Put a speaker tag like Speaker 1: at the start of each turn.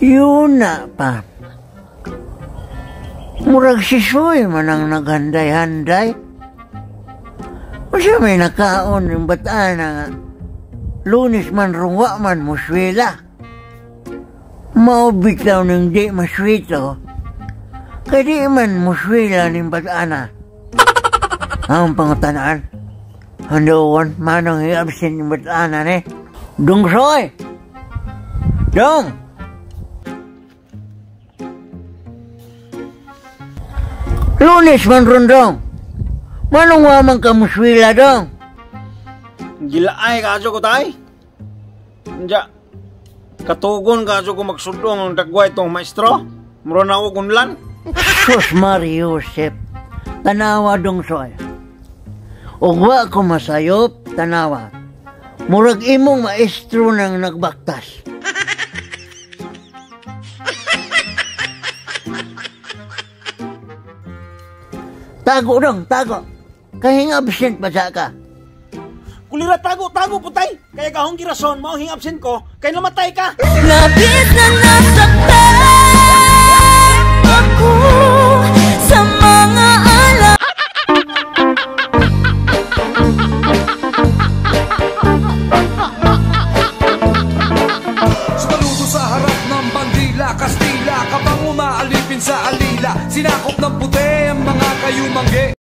Speaker 1: Yun na pa. Murag si Soy man ang naghanday-handay. Masya may nakaon yung bataan na lunis man rungwa man muswila. Maubik daw ng di maswito. Kaya di man muswila ng bataan na. Ang pangutanaan. Handoon, manong i-absent yung bataan na eh. Dung Soy! Dung! Lunes man ron dong. Manong waman ka muswila dong.
Speaker 2: Gilaay ka ko tay. Nya katugon ka ko magsudong ang dagway tong maestro. Muro na ako kunlan.
Speaker 1: Sus Mari Yusef. Tanawa dong soy. Ugwa ko masayop, tanawa. Murag imong maestro nang nagbaktas. Tago dong, tago. Kahing absent ba sa ka?
Speaker 2: Kulira tago, tago putay. Kaya kahong girason, mao hing absent ko, kay namatay ka.
Speaker 3: Labis na nasaktan ako sa mga alam.
Speaker 4: Saludo sa harap ng bandila, Kastila, kapag umaalipin sa alila, sinakop ng puti. Mangue.